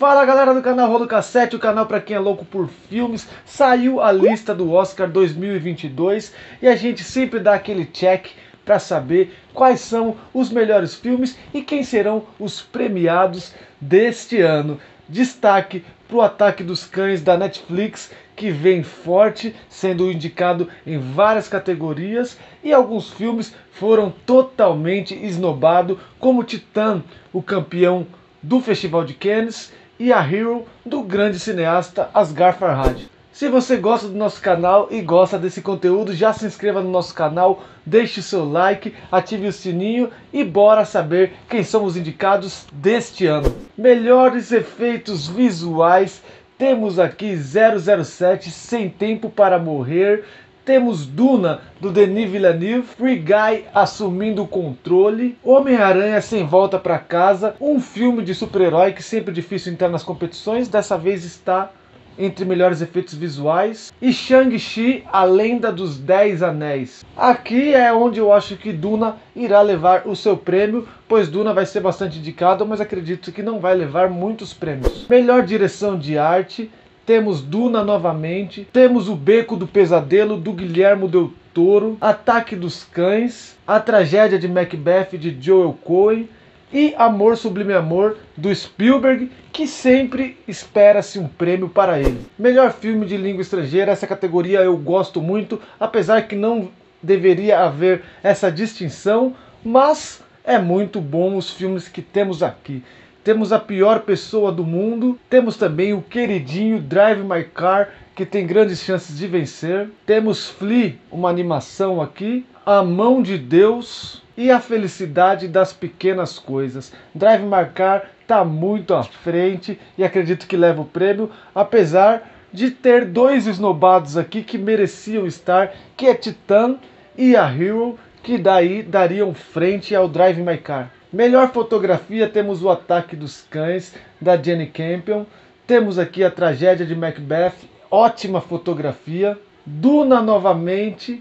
Fala galera do canal Rolo Cassete, o canal para quem é louco por filmes. Saiu a lista do Oscar 2022 e a gente sempre dá aquele check para saber quais são os melhores filmes e quem serão os premiados deste ano. Destaque para o Ataque dos Cães da Netflix, que vem forte, sendo indicado em várias categorias, e alguns filmes foram totalmente esnobados, como Titã, o campeão do Festival de Cannes, e a Hero do grande cineasta Asghar Farhad. Se você gosta do nosso canal e gosta desse conteúdo, já se inscreva no nosso canal, deixe o seu like, ative o sininho e bora saber quem são os indicados deste ano. Melhores efeitos visuais, temos aqui 007 Sem Tempo para Morrer, temos Duna, do Denis Villeneuve, Free Guy assumindo o controle, Homem-Aranha sem volta para casa, um filme de super-herói que sempre é difícil entrar nas competições, dessa vez está entre melhores efeitos visuais, e Shang-Chi, a lenda dos Dez Anéis. Aqui é onde eu acho que Duna irá levar o seu prêmio, pois Duna vai ser bastante indicado, mas acredito que não vai levar muitos prêmios. Melhor direção de arte, temos Duna novamente, temos o Beco do Pesadelo do Guilhermo Del Toro, Ataque dos Cães, A Tragédia de Macbeth de Joel Cohen. E Amor Sublime Amor do Spielberg, que sempre espera-se um prêmio para ele. Melhor filme de língua estrangeira, essa categoria eu gosto muito, apesar que não deveria haver essa distinção, mas é muito bom os filmes que temos aqui temos a pior pessoa do mundo, temos também o queridinho Drive My Car, que tem grandes chances de vencer, temos Flea, uma animação aqui, A Mão de Deus e A Felicidade das Pequenas Coisas. Drive My Car está muito à frente e acredito que leva o prêmio, apesar de ter dois esnobados aqui que mereciam estar, que é Titan e a Hero, que daí dariam frente ao Drive My Car. Melhor fotografia temos o Ataque dos Cães da Jenny Campion. Temos aqui a Tragédia de Macbeth, ótima fotografia. Duna novamente,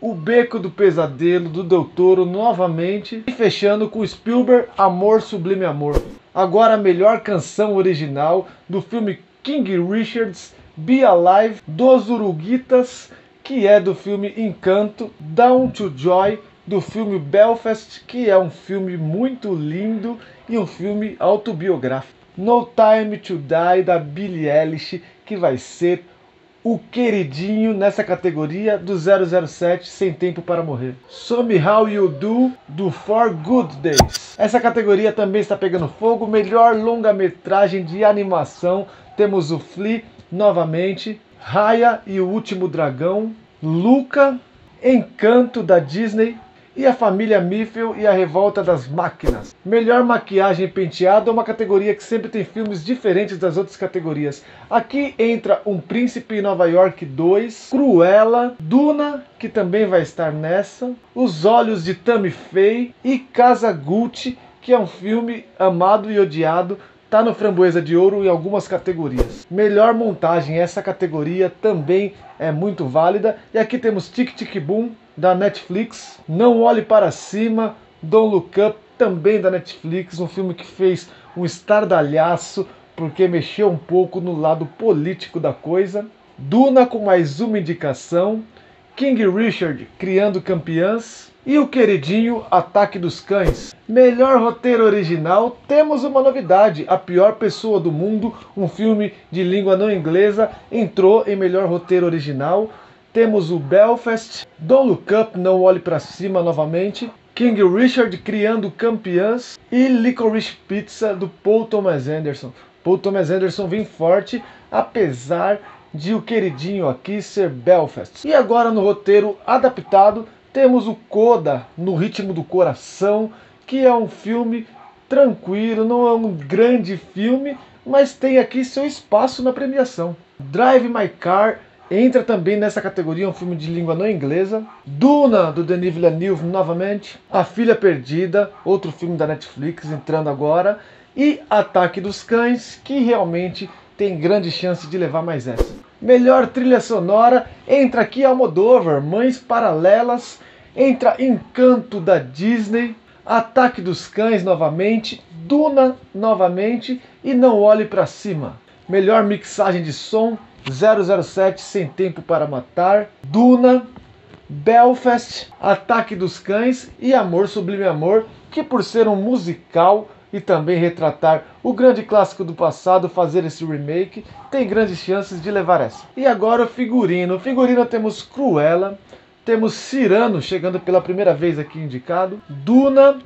O Beco do Pesadelo do Del Toro novamente e fechando com Spielberg Amor Sublime Amor. Agora a melhor canção original do filme King Richards Be Alive dos Uruguitas, que é do filme Encanto Down to Joy do filme Belfast, que é um filme muito lindo e um filme autobiográfico. No Time to Die da Billie Eilish, que vai ser o queridinho nessa categoria do 007 Sem Tempo para Morrer. Some How You Do do For Good Days. Essa categoria também está pegando fogo. Melhor longa-metragem de animação. Temos o Flea novamente, Raya e o Último Dragão, Luca, Encanto da Disney, e a família Miffel e a revolta das máquinas. Melhor maquiagem e penteado é uma categoria que sempre tem filmes diferentes das outras categorias. Aqui entra Um Príncipe em Nova York 2, Cruella, Duna, que também vai estar nessa, Os Olhos de Tammy Faye e Casa Gucci, que é um filme amado e odiado Tá no Framboesa de Ouro em algumas categorias. Melhor montagem, essa categoria também é muito válida. E aqui temos Tic Tic Boom, da Netflix. Não Olhe Para Cima, Don't Look Up, também da Netflix. Um filme que fez um estardalhaço, porque mexeu um pouco no lado político da coisa. Duna com mais uma indicação. King Richard, Criando Campeãs. E o queridinho Ataque dos Cães. Melhor roteiro original, temos uma novidade. A Pior Pessoa do Mundo, um filme de língua não inglesa, entrou em melhor roteiro original. Temos o Belfast, Don't Look Up, Não Olhe para Cima novamente. King Richard criando campeãs e Licorice Pizza do Paul Thomas Anderson. Paul Thomas Anderson vem forte, apesar de o queridinho aqui ser Belfast. E agora no roteiro adaptado temos o Coda no ritmo do coração, que é um filme tranquilo, não é um grande filme, mas tem aqui seu espaço na premiação. Drive My Car entra também nessa categoria, um filme de língua não inglesa. Duna, do Denis Villeneuve, novamente. A Filha Perdida, outro filme da Netflix, entrando agora. E Ataque dos Cães, que realmente tem grande chance de levar mais essa. Melhor trilha sonora, entra aqui Almodóvar, Mães Paralelas, entra Encanto da Disney, Ataque dos Cães novamente, Duna novamente e Não Olhe para Cima. Melhor mixagem de som, 007 Sem Tempo para Matar, Duna, Belfast, Ataque dos Cães e Amor Sublime Amor, que por ser um musical e também retratar o grande clássico do passado, fazer esse remake, tem grandes chances de levar essa. E agora o figurino. Figurino temos Cruella, temos Cirano chegando pela primeira vez aqui indicado, Duna,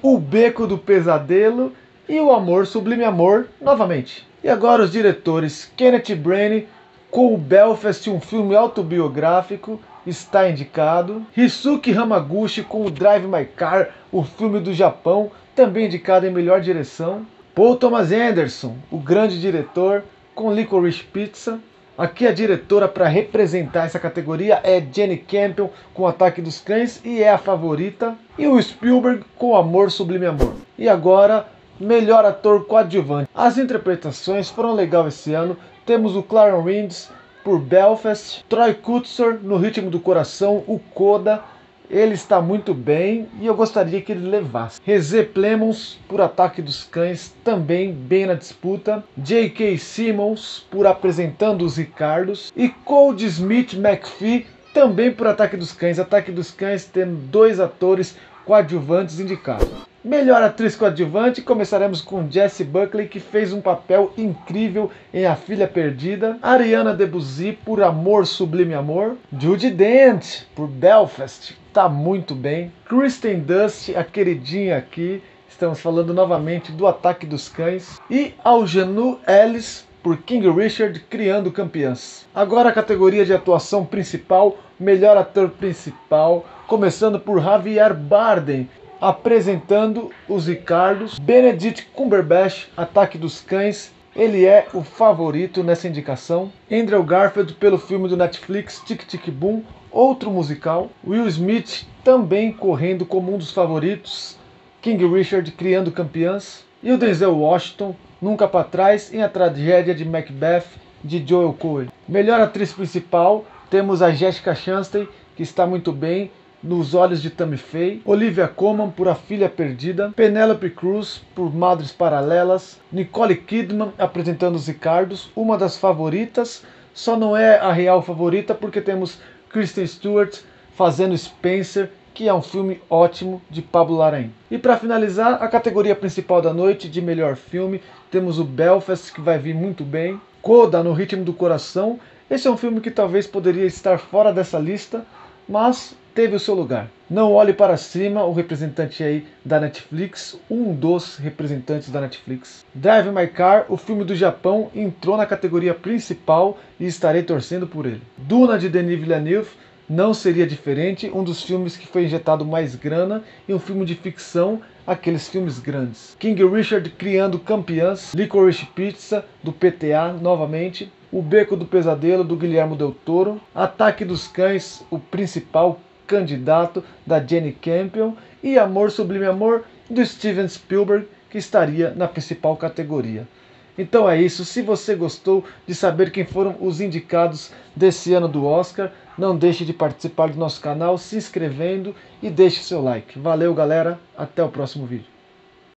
O Beco do Pesadelo e O Amor Sublime Amor novamente. E agora os diretores Kenneth Branagh com o Belfast, um filme autobiográfico, está indicado. Hisuki Hamaguchi com o Drive My Car, o filme do Japão, também indicado em melhor direção. Paul Thomas Anderson, o grande diretor, com Licorice Pizza. Aqui a diretora para representar essa categoria é Jenny Campbell com Ataque dos Cães e é a favorita. E o Spielberg com Amor Sublime Amor. E agora, melhor ator coadjuvante. As interpretações foram legais esse ano. Temos o Claron Rinds por Belfast, Troy Kutzer no Ritmo do Coração, o Coda, ele está muito bem e eu gostaria que ele levasse. Rezé Plemons por Ataque dos Cães, também bem na disputa. J.K. Simmons por Apresentando os Ricardos. E Cold Smith McPhee também por Ataque dos Cães. Ataque dos Cães tendo dois atores coadjuvantes indicados. Melhor atriz coadjuvante, começaremos com Jessie Buckley, que fez um papel incrível em A Filha Perdida. Ariana Debussy, por Amor Sublime Amor. Judy Dent, por Belfast, tá muito bem. Kristen Dust, a queridinha aqui. Estamos falando novamente do Ataque dos Cães. E Algenu Ellis, por King Richard, Criando Campeãs. Agora a categoria de atuação principal, melhor ator principal, começando por Javier Bardem, apresentando os Ricardos. Benedict Cumberbatch, Ataque dos Cães, ele é o favorito nessa indicação. Andrew Garfield pelo filme do Netflix Tic Tic Boom, outro musical. Will Smith também correndo como um dos favoritos. King Richard criando campeãs. E o Denzel Washington, nunca para trás, em A Tragédia de Macbeth de Joel Cohen. Melhor atriz principal, temos a Jessica Chastain, que está muito bem, nos Olhos de Tammy Faye, Olivia Colman por A Filha Perdida, Penelope Cruz por Madres Paralelas, Nicole Kidman apresentando os Ricardos, uma das favoritas, só não é a real favorita porque temos Kristen Stewart fazendo Spencer, que é um filme ótimo de Pablo Larraín. E para finalizar, a categoria principal da noite de melhor filme, temos o Belfast que vai vir muito bem, Coda no Ritmo do Coração. Esse é um filme que talvez poderia estar fora dessa lista, mas teve o seu lugar. Não olhe para cima, o representante aí da Netflix, um dos representantes da Netflix. Drive My Car, o filme do Japão, entrou na categoria principal e estarei torcendo por ele. Duna de Denis Villeneuve, não seria diferente, um dos filmes que foi injetado mais grana e um filme de ficção, aqueles filmes grandes. King Richard criando campeãs, Licorice Pizza do PTA novamente, O Beco do Pesadelo do Guilherme Del Toro, Ataque dos Cães, o principal candidato da Jenny Campion e Amor Sublime Amor do Steven Spielberg, que estaria na principal categoria. Então é isso. Se você gostou de saber quem foram os indicados desse ano do Oscar, não deixe de participar do nosso canal se inscrevendo e deixe seu like. Valeu, galera. Até o próximo vídeo.